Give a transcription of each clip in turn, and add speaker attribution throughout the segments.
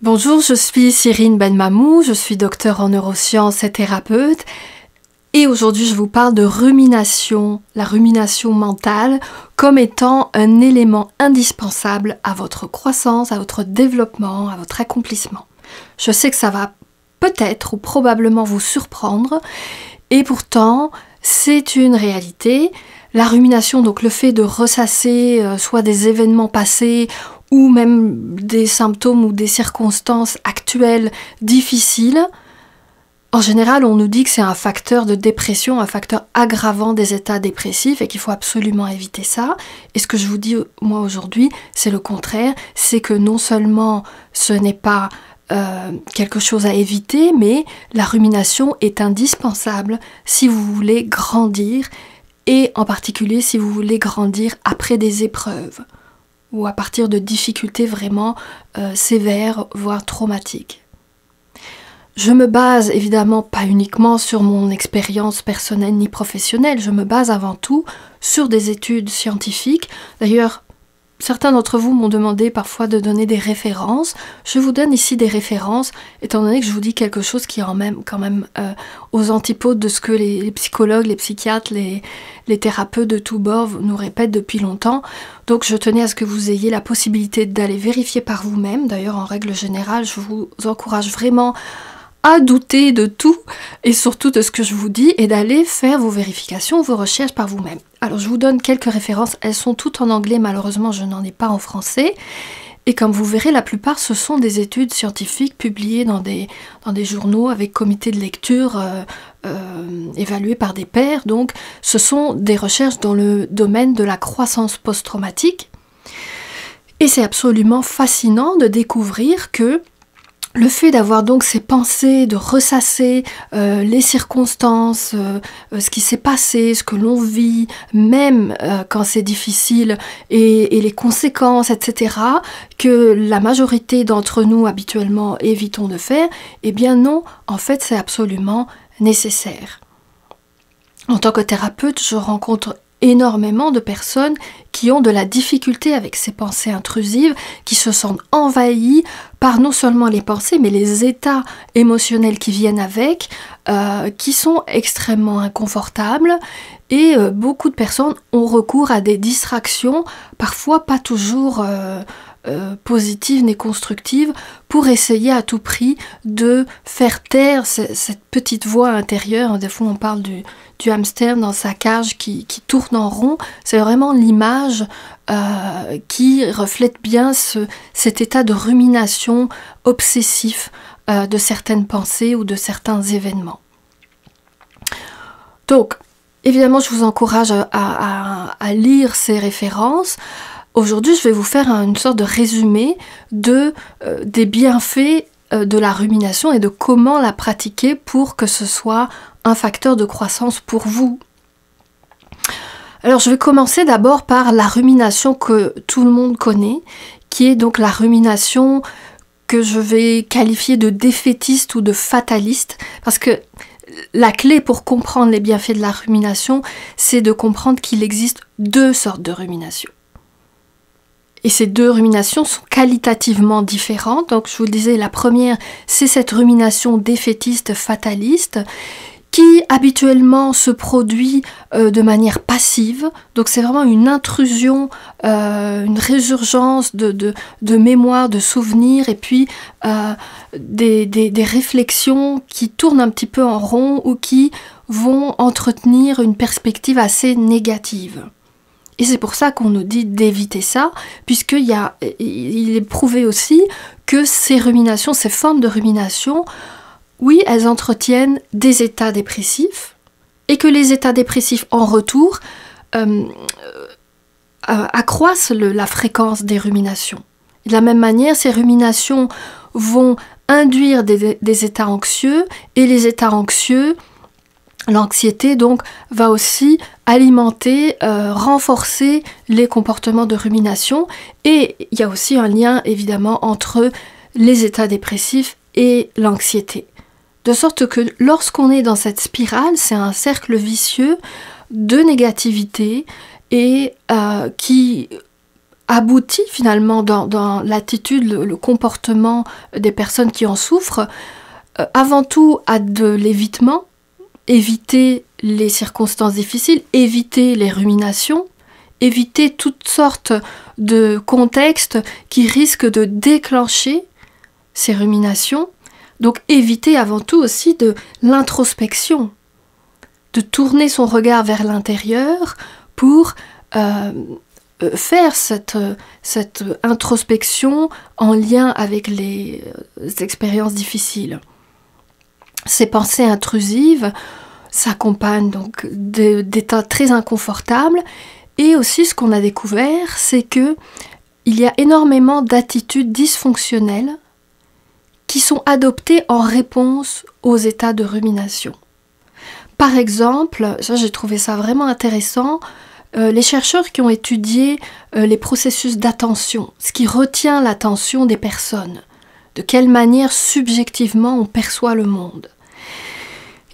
Speaker 1: Bonjour, je suis Cyrine Benmamou, je suis docteur en neurosciences et thérapeute. Et aujourd'hui, je vous parle de rumination, la rumination mentale, comme étant un élément indispensable à votre croissance, à votre développement, à votre accomplissement. Je sais que ça va peut-être ou probablement vous surprendre, et pourtant, c'est une réalité. La rumination, donc le fait de ressasser euh, soit des événements passés ou même des symptômes ou des circonstances actuelles difficiles, en général, on nous dit que c'est un facteur de dépression, un facteur aggravant des états dépressifs et qu'il faut absolument éviter ça. Et ce que je vous dis moi aujourd'hui, c'est le contraire, c'est que non seulement ce n'est pas euh, quelque chose à éviter, mais la rumination est indispensable si vous voulez grandir et en particulier si vous voulez grandir après des épreuves ou à partir de difficultés vraiment euh, sévères, voire traumatiques. Je me base évidemment pas uniquement sur mon expérience personnelle ni professionnelle, je me base avant tout sur des études scientifiques. D'ailleurs, Certains d'entre vous m'ont demandé parfois de donner des références. Je vous donne ici des références, étant donné que je vous dis quelque chose qui est en même, quand même euh, aux antipodes de ce que les, psychologues, les psychiatres, les, les, thérapeutes de tous bords nous répètent depuis longtemps. Donc je tenais à ce que vous ayez la possibilité d'aller vérifier par vous-même. D'ailleurs, en règle générale, je vous encourage vraiment à douter de tout et surtout de ce que je vous dis et d'aller faire vos vérifications, vos recherches par vous-même. Alors je vous donne quelques références, elles sont toutes en anglais, malheureusement je n'en ai pas en français. Et comme vous verrez, la plupart ce sont des études scientifiques publiées dans des, journaux avec comité de lecture euh, euh, évalués par des pairs. Donc ce sont des recherches dans le domaine de la croissance post-traumatique. Et c'est absolument fascinant de découvrir que le fait d'avoir donc ces pensées, de ressasser euh, les circonstances, euh, euh, ce qui s'est passé, ce que l'on vit, même quand c'est difficile, et, les conséquences, etc., que la majorité d'entre nous habituellement évitons de faire, eh bien non, en fait c'est absolument nécessaire. En tant que thérapeute, je rencontre énormément de personnes qui ont de la difficulté avec ces pensées intrusives, qui se sentent envahies par non seulement les pensées, mais les états émotionnels qui viennent avec, euh, qui sont extrêmement inconfortables. Et euh, beaucoup de personnes ont recours à des distractions, parfois pas toujours euh, positives ni constructives, pour essayer à tout prix de faire taire cette petite voix intérieure. Des fois, on parle du, hamster dans sa cage qui, tourne en rond. C'est vraiment l'image euh, qui reflète bien ce, cet état de rumination obsessif euh, de certaines pensées ou de certains événements. Donc, évidemment, je vous encourage à, lire ces références. Aujourd'hui, je vais vous faire une sorte de résumé euh, des bienfaits de la rumination et de comment la pratiquer pour que ce soit un facteur de croissance pour vous. Alors je vais commencer d'abord par la rumination que tout le monde connaît, qui est donc la rumination que je vais qualifier de défaitiste ou de fataliste, parce que la clé pour comprendre les bienfaits de la rumination, c'est de comprendre qu'il existe deux sortes de rumination. Et ces deux ruminations sont qualitativement différentes. Donc je vous le disais, la première, c'est cette rumination défaitiste fataliste qui habituellement se produit euh, de manière passive. Donc c'est vraiment une intrusion, euh, une résurgence de, de, mémoire, de souvenirs, et puis euh, des, des, réflexions qui tournent un petit peu en rond ou qui vont entretenir une perspective assez négative. Et c'est pour ça qu'on nous dit d'éviter ça, puisqu'il il est prouvé aussi que ces ruminations, ces formes de rumination, oui, elles entretiennent des états dépressifs et que les états dépressifs en retour euh, euh, accroissent la fréquence des ruminations. de la même manière, ces ruminations vont induire des, états anxieux et les états anxieux, l'anxiété donc va aussi alimenter, euh, renforcer les comportements de rumination et il y a aussi un lien évidemment entre les états dépressifs et l'anxiété. De sorte que lorsqu'on est dans cette spirale, c'est un cercle vicieux de négativité et euh, qui aboutit finalement dans, l'attitude, le, comportement des personnes qui en souffrent, euh, avant tout à de l'évitement, éviter les circonstances difficiles, éviter les ruminations, éviter toutes sortes de contextes qui risquent de déclencher ces ruminations. Donc éviter avant tout aussi de l'introspection, de tourner son regard vers l'intérieur pour euh, euh, faire cette, introspection en lien avec les euh, expériences difficiles. Ces pensées intrusives s'accompagnent donc d'états très inconfortables et aussi ce qu'on a découvert, c'est que il y a énormément d'attitudes dysfonctionnelles qui sont adoptées en réponse aux états de rumination. Par exemple, ça j'ai trouvé ça vraiment intéressant, euh, les chercheurs qui ont étudié euh, les processus d'attention, ce qui retient l'attention des personnes, de quelle manière subjectivement on perçoit le monde.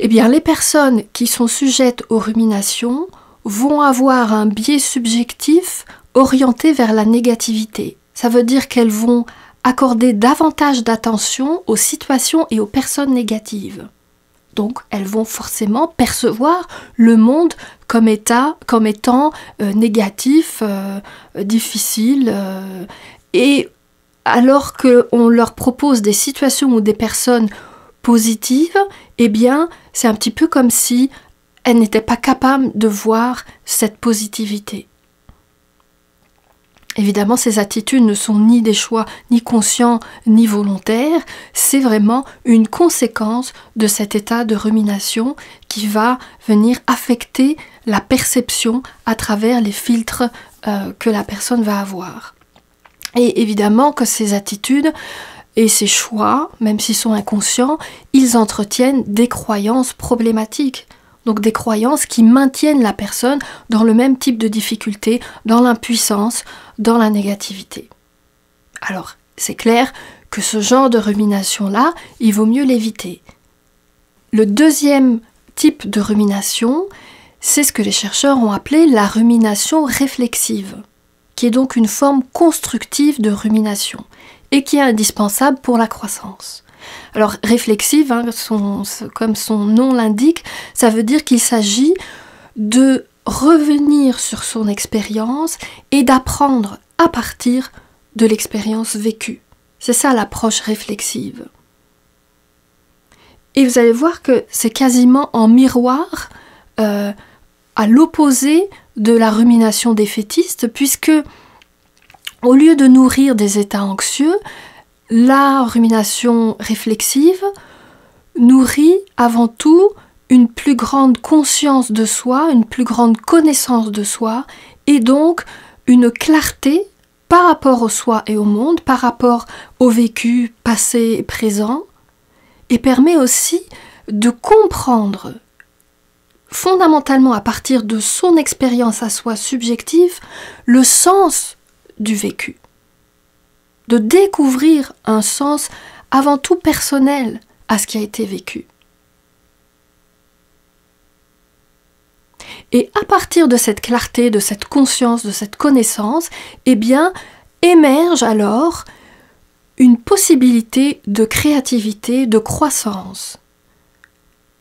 Speaker 1: Eh bien, les personnes qui sont sujettes aux ruminations vont avoir un biais subjectif orienté vers la négativité. Ça veut dire qu'elles vont accorder davantage d'attention aux situations et aux personnes négatives. Donc elles vont forcément percevoir le monde comme, étant euh, négatif, euh, difficile. Euh, et alors qu'on leur propose des situations ou des personnes positives, eh bien c'est un petit peu comme si elles n'étaient pas capables de voir cette positivité. Évidemment, ces attitudes ne sont ni des choix ni conscients ni volontaires, c'est vraiment une conséquence de cet état de rumination qui va venir affecter la perception à travers les filtres euh, que la personne va avoir. Et évidemment que ces attitudes et ces choix, même s'ils sont inconscients, ils entretiennent des croyances problématiques donc des croyances qui maintiennent la personne dans le même type de difficulté, dans l'impuissance, dans la négativité. Alors, c'est clair que ce genre de rumination-là, il vaut mieux l'éviter. Le deuxième type de rumination, c'est ce que les chercheurs ont appelé la rumination réflexive, qui est donc une forme constructive de rumination et qui est indispensable pour la croissance. Alors réflexive, hein, comme son nom l'indique, ça veut dire qu'il s'agit de revenir sur son expérience et d'apprendre à partir de l'expérience vécue. C'est ça l'approche réflexive. Et vous allez voir que c'est quasiment en miroir euh, à l'opposé de la rumination défaitiste, puisque au lieu de nourrir des états anxieux, la rumination réflexive nourrit avant tout une plus grande conscience de soi, une plus grande connaissance de soi, et donc une clarté par rapport au soi et au monde, par rapport au vécu passé et présent, et permet aussi de comprendre fondamentalement à partir de son expérience à soi subjective le sens du vécu de découvrir un sens avant tout personnel à ce qui a été vécu. Et à partir de cette clarté, de cette conscience, de cette connaissance, eh émerge alors une possibilité de créativité, de croissance,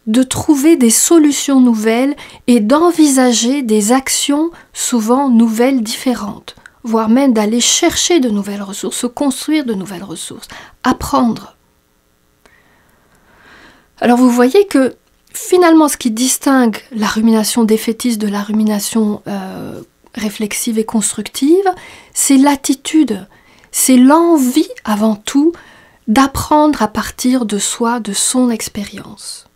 Speaker 1: de trouver des solutions nouvelles et d'envisager des actions souvent nouvelles différentes voire même d'aller chercher de nouvelles ressources, construire de nouvelles ressources, apprendre. Alors vous voyez que finalement ce qui distingue la rumination défaitiste de la rumination euh, réflexive et constructive, c'est l'attitude, c'est l'envie avant tout d'apprendre à partir de soi, de son expérience.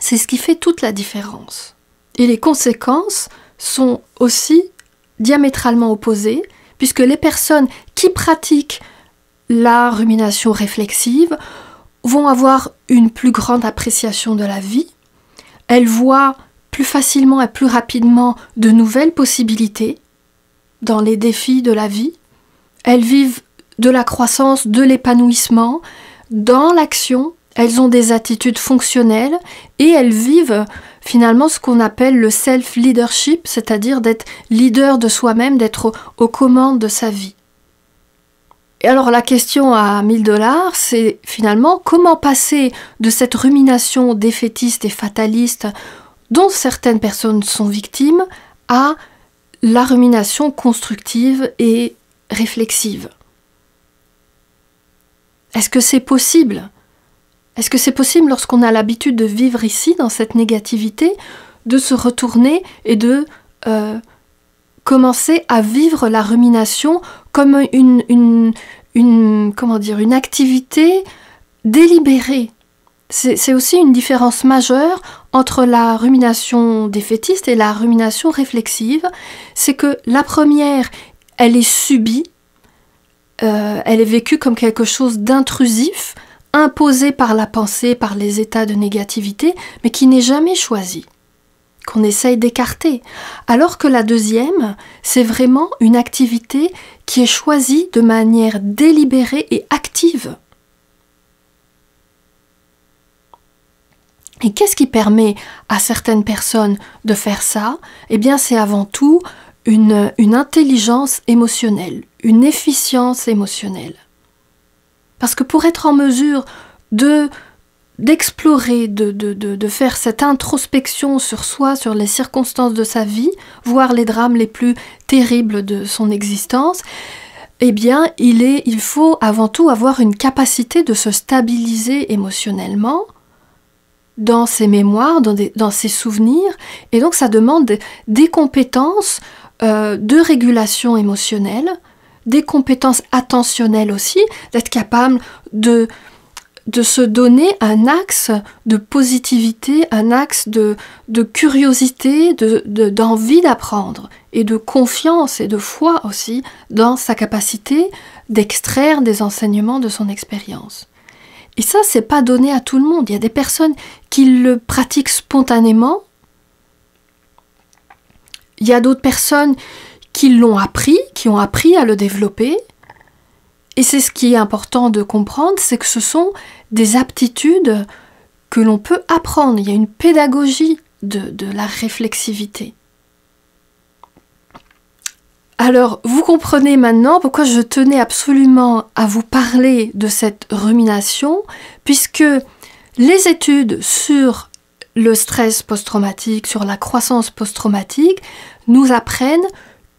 Speaker 1: C'est ce qui fait toute la différence. Et les conséquences sont aussi diamétralement opposés, puisque les personnes qui pratiquent la rumination réflexive vont avoir une plus grande appréciation de la vie, elles voient plus facilement et plus rapidement de nouvelles possibilités dans les défis de la vie, elles vivent de la croissance, de l'épanouissement, dans l'action, elles ont des attitudes fonctionnelles et elles vivent finalement ce qu'on appelle le self-leadership, c'est-à-dire d'être leader de soi-même, d'être aux commandes de sa vie. Et alors la question à 1000 dollars, c'est finalement comment passer de cette rumination défaitiste et fataliste dont certaines personnes sont victimes à la rumination constructive et réflexive. Est-ce que c'est possible? Est-ce que c'est possible lorsqu'on a l'habitude de vivre ici, dans cette négativité, de se retourner et de euh, commencer à vivre la rumination comme une, comment dire, une activité délibérée? C'est aussi une différence majeure entre la rumination défaitiste et la rumination réflexive. C'est que la première, elle est subie, euh, elle est vécue comme quelque chose d'intrusif, imposé par la pensée, par les états de négativité, mais qui n'est jamais choisi qu'on essaye d'écarter. Alors que la deuxième, c'est vraiment une activité qui est choisie de manière délibérée et active. Et qu'est-ce qui permet à certaines personnes de faire ça? Eh bien, c'est avant tout une, une, intelligence émotionnelle, une efficience émotionnelle. Parce que pour être en mesure de d'explorer, de, faire cette introspection sur soi, sur les circonstances de sa vie, voir les drames les plus terribles de son existence, eh bien, il, est, il faut avant tout avoir une capacité de se stabiliser émotionnellement dans ses mémoires, dans, dans ses souvenirs, et donc ça demande des, compétences euh, de régulation émotionnelle, des compétences attentionnelles aussi, d'être capable de de se donner un axe de positivité, un axe de, de curiosité, d'envie de, d'apprendre et de confiance et de foi aussi dans sa capacité d'extraire des enseignements de son expérience. Et ça, c'est pas donné à tout le monde. Il y a des personnes qui le pratiquent spontanément. Il y a d'autres personnes qui l'ont appris, qui ont appris à le développer. Et c'est ce qui est important de comprendre, c'est que ce sont des aptitudes que l'on peut apprendre. Il y a une pédagogie de, de la réflexivité. Alors, vous comprenez maintenant pourquoi je tenais absolument à vous parler de cette rumination, puisque les études sur le stress post-traumatique, sur la croissance post-traumatique, nous apprennent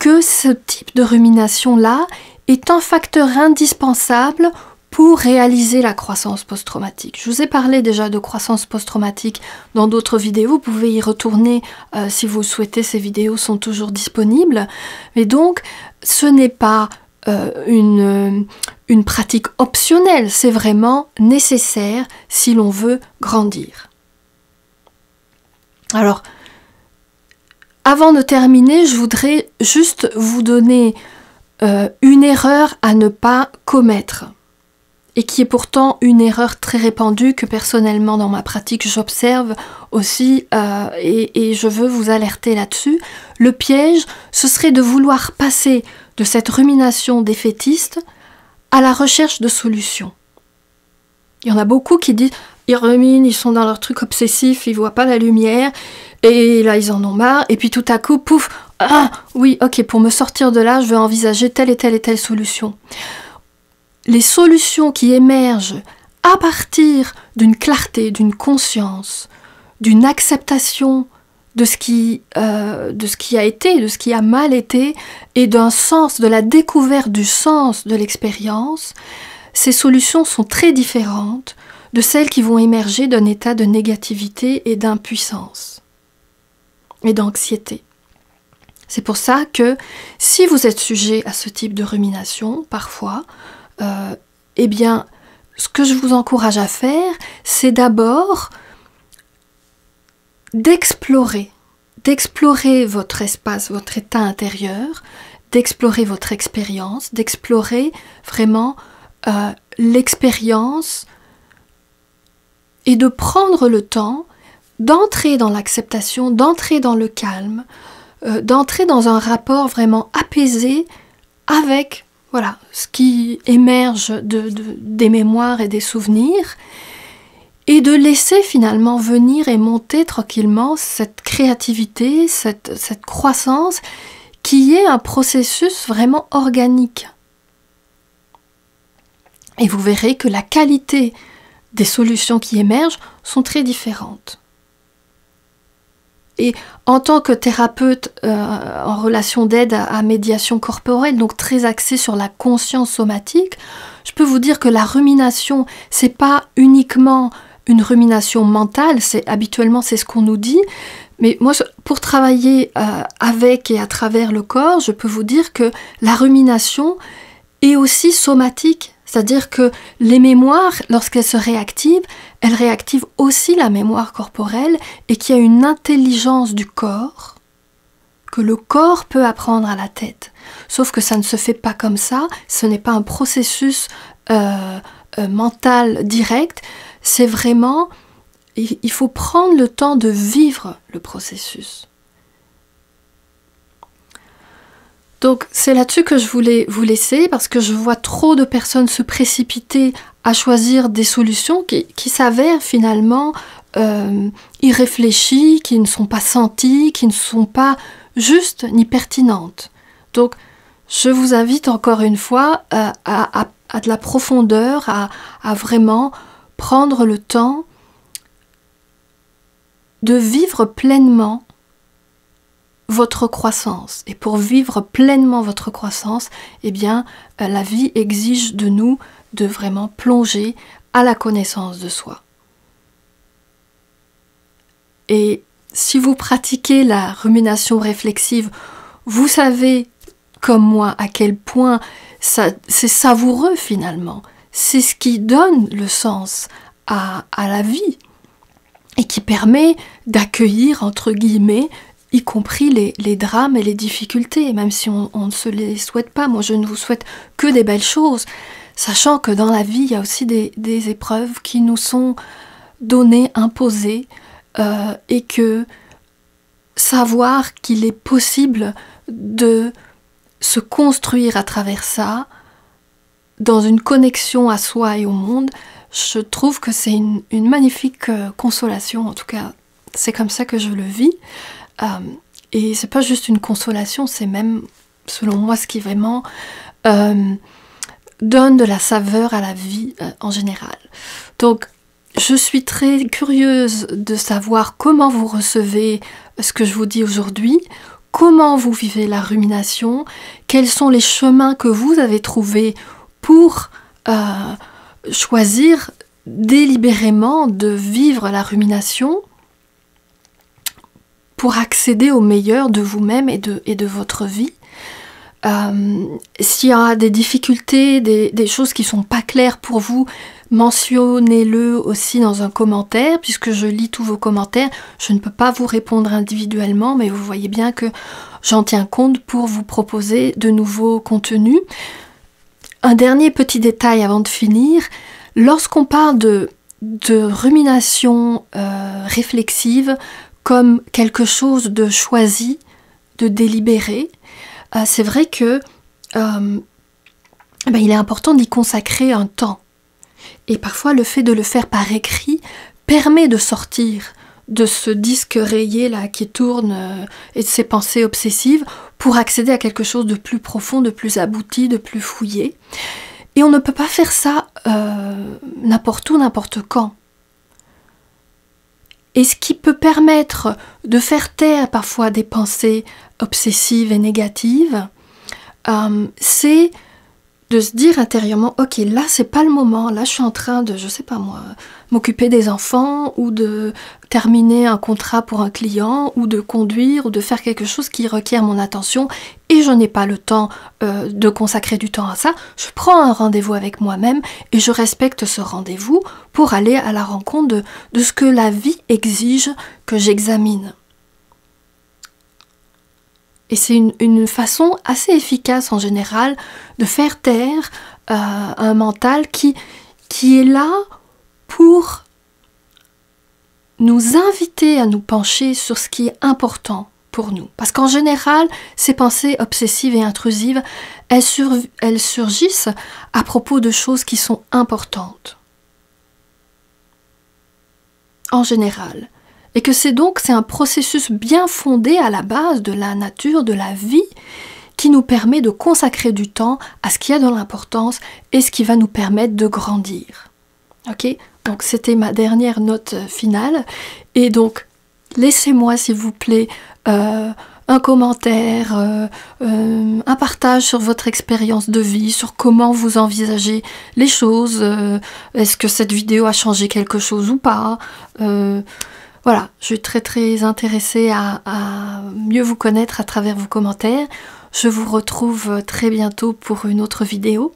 Speaker 1: que ce type de rumination-là est un facteur indispensable pour réaliser la croissance post-traumatique. Je vous ai parlé déjà de croissance post-traumatique dans d'autres vidéos, vous pouvez y retourner euh, si vous souhaitez, ces vidéos sont toujours disponibles. Mais donc, ce n'est pas euh, une, une pratique optionnelle, c'est vraiment nécessaire si l'on veut grandir. Alors, avant de terminer, je voudrais juste vous donner euh, une erreur à ne pas commettre et qui est pourtant une erreur très répandue que personnellement dans ma pratique j'observe aussi euh, et, je veux vous alerter là-dessus. Le piège, ce serait de vouloir passer de cette rumination défaitiste à la recherche de solutions. Il y en a beaucoup qui disent ils ruminent, ils sont dans leur truc obsessif, ils voient pas la lumière et là ils en ont marre. Et puis tout à coup pouf ah oui ok pour me sortir de là je vais envisager telle et telle et telle solution. Les solutions qui émergent à partir d'une clarté, d'une conscience, d'une acceptation euh, de ce qui a été, de ce qui a mal été, et d'un sens, de la découverte du sens de l'expérience, ces solutions sont très différentes de celles qui vont émerger d'un état de négativité et d'impuissance et d'anxiété. C'est pour ça que si vous êtes sujet à ce type de rumination, parfois, euh, eh bien, ce que je vous encourage à faire, c'est d'abord d'explorer, d'explorer votre espace, votre état intérieur, d'explorer votre expérience, d'explorer vraiment euh, l'expérience et de prendre le temps d'entrer dans l'acceptation, d'entrer dans le calme, euh, d'entrer dans un rapport vraiment apaisé avec voilà, ce qui émerge de, des mémoires et des souvenirs, et de laisser finalement venir et monter tranquillement cette créativité, cette croissance qui est un processus vraiment organique. Et vous verrez que la qualité des solutions qui émergent sont très différentes. Et en tant que thérapeute euh, en relation d'aide à, médiation corporelle, donc très axée sur la conscience somatique, je peux vous dire que la rumination, c'est pas uniquement une rumination mentale, c'est habituellement c'est ce qu'on nous dit, mais moi pour travailler euh, avec et à travers le corps, je peux vous dire que la rumination est aussi somatique, c'est-à-dire que les mémoires, lorsqu'elles se réactivent, elles réactivent aussi la mémoire corporelle et qu'il y a une intelligence du corps que le corps peut apprendre à la tête. Sauf que ça ne se fait pas comme ça, ce n'est pas un processus euh, euh, mental direct, c'est vraiment, il faut prendre le temps de vivre le processus. Donc c'est là-dessus que je voulais vous laisser parce que je vois trop de personnes se précipiter à choisir des solutions qui, s'avèrent finalement euh, irréfléchies, qui ne sont pas senties, qui ne sont pas justes ni pertinentes. Donc je vous invite encore une fois euh, à, de la profondeur, à vraiment prendre le temps de vivre pleinement votre croissance. Et pour vivre pleinement votre croissance, eh bien, euh, la vie exige de nous de vraiment plonger à la connaissance de soi. Et si vous pratiquez la rumination réflexive, vous savez, comme moi, à quel point c'est savoureux finalement. C'est ce qui donne le sens à, à la vie et qui permet d'accueillir, entre guillemets, y compris les, drames et les difficultés, même si on, ne se les souhaite pas. Moi, je ne vous souhaite que des belles choses, sachant que dans la vie, il y a aussi des, épreuves qui nous sont données, imposées, euh, et que savoir qu'il est possible de se construire à travers ça, dans une connexion à soi et au monde, je trouve que c'est une, magnifique euh, consolation, en tout cas, c'est comme ça que je le vis. Euh, et c'est pas juste une consolation, c'est même, selon moi, ce qui vraiment euh, donne de la saveur à la vie euh, en général. Donc, je suis très curieuse de savoir comment vous recevez ce que je vous dis aujourd'hui, comment vous vivez la rumination, quels sont les chemins que vous avez trouvés pour choisir délibérément de vivre la rumination pour accéder au meilleur de vous-même et de, et de votre vie. Euh, s'il y a des difficultés, des, choses qui sont pas claires pour vous, mentionnez-le aussi dans un commentaire, puisque je lis tous vos commentaires. Je ne peux pas vous répondre individuellement, mais vous voyez bien que j'en tiens compte pour vous proposer de nouveaux contenus. Un dernier petit détail avant de finir. Lorsqu'on parle de, de rumination euh, réflexive, comme quelque chose de choisi, de délibéré, euh, c'est vrai que euh, ben, il est important d'y consacrer un temps. Et parfois le fait de le faire par écrit permet de sortir de ce disque rayé là qui tourne euh, et de ces pensées obsessives pour accéder à quelque chose de plus profond, de plus abouti, de plus fouillé. Et on ne peut pas faire ça n'importe où, n'importe quand. Et ce qui peut permettre de faire taire parfois des pensées obsessives et négatives, euh, c'est de se dire intérieurement, ok, là c'est pas le moment, là je suis en train de, je sais pas moi, m'occuper des enfants ou de terminer un contrat pour un client ou de conduire ou de faire quelque chose qui requiert mon attention et je n'ai pas le temps euh, de consacrer du temps à ça, je prends un rendez-vous avec moi-même et je respecte ce rendez-vous pour aller à la rencontre de, de ce que la vie exige que j'examine. Et c'est une, façon assez efficace en général de faire taire euh, un mental qui, est là pour nous inviter à nous pencher sur ce qui est important pour nous. Parce qu'en général, ces pensées obsessives et intrusives, elles surgissent à propos de choses qui sont importantes. en général. Et que c'est donc c'est un processus bien fondé à la base de la nature, de la vie, qui nous permet de consacrer du temps à ce qui a de l'importance et ce qui va nous permettre de grandir. Ok? Donc c'était ma dernière note finale. Et donc, laissez-moi s'il vous plaît euh, un commentaire, euh, euh, un partage sur votre expérience de vie, sur comment vous envisagez les choses. Est-ce que cette vidéo a changé quelque chose ou pas Voilà, je suis très très intéressée à, à mieux vous connaître à travers vos commentaires. Je vous retrouve très bientôt pour une autre vidéo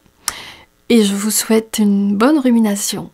Speaker 1: et je vous souhaite une bonne rumination.